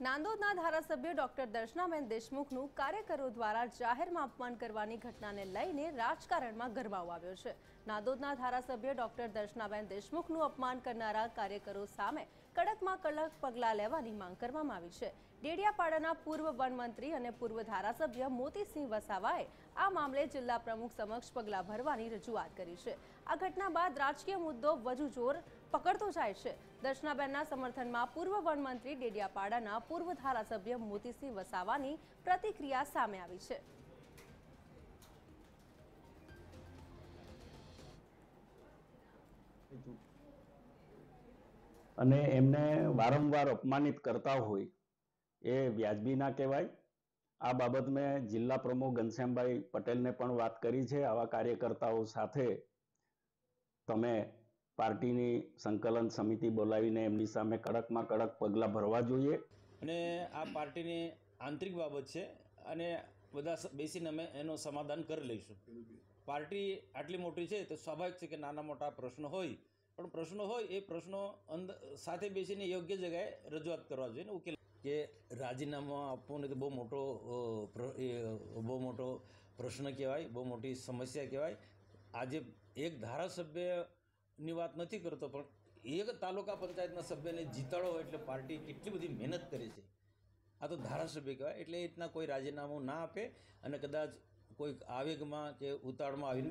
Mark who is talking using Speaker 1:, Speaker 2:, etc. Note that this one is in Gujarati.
Speaker 1: નાંદોદના ધારાસભ્ય ડોક્ટર દર્શનાબેન દેશમુખનું કાર્યકરો દ્વારા જાહેરમાં અપમાન કરવાની ઘટનાને લઈને રાજકારણમાં ગરમાવો આવ્યો છે. નાંદોદના ધારાસભ્ય ડોક્ટર દર્શનાબેન દેશમુખનું અપમાન કરનારા કાર્યકરો સામે કડકમાં કડક પગલાં લેવાની માંગ કરવામાં આવી છે. ડેડિયાપાડાના પૂર્વ વનમંત્રી અને પૂર્વ ધારાસભ્ય મોતીસિંહ વસાવાએ આ મામલે જિલ્લા પ્રમુખ સમક્ષ પગલાં ભરવાની રજૂઆત કરી છે. આ ઘટના બાદ રાજકીય મુદ્દો વધુ જોર પકડતો જાય છે. દર્શનાબેનના સમર્થનમાં પૂર્વ વનમંત્રી ડેડિયાપાડાના પૂર્વ ધારાસભ્ય મોતીસિંહ વસાવાની પ્રતિક્રિયા સામે આવી છે.
Speaker 2: અને એમને વારંવાર અપમાનિત કરતા હોય એ વ્યાજબી ના કહેવાય. આ બાબત મેં જિલ્લા પ્રમુખ ઘનશ્યામભાઈ પટેલને પણ વાત કરી છે. આવા કાર્યકર્તાઓ સાથે તમે પાર્ટીની સંકલન સમિતિ બોલાવીને એમની સામે કડકમાં કડક પગલાં ભરવા જોઈએ.
Speaker 3: અને આ પાર્ટીની આંતરિક બાબત છે અને બધા બેસીને અમે એનું સમાધાન કરી લઈશું. પાર્ટી આટલી મોટી છે તો સ્વાભાવિક છે કે નાના મોટા પ્રશ્નો હોય પણ પ્રશ્નો હોય એ પ્રશ્નો અંદર સાથે બેસીને યોગ્ય જગ્યાએ રજૂઆત કરવા જોઈએ ને ઉકેલ. કે રાજીનામું આપવું ને તો બહુ મોટો એ, બહુ મોટો પ્રશ્ન કહેવાય બહુ મોટી સમસ્યા કહેવાય. આજે એક ધારાસભ્યની વાત નથી કરતો, પણ એક તાલુકા પંચાયતના સભ્યને જીતાડો એટલે પાર્ટી કેટલી બધી મહેનત કરે છે. આ તો ધારાસભ્ય કહેવાય, એટલે એ રીતના કોઈ રાજીનામું ના આપે અને કદાચ કોઈ આવેગમાં કે ઉતાળમાં આવીને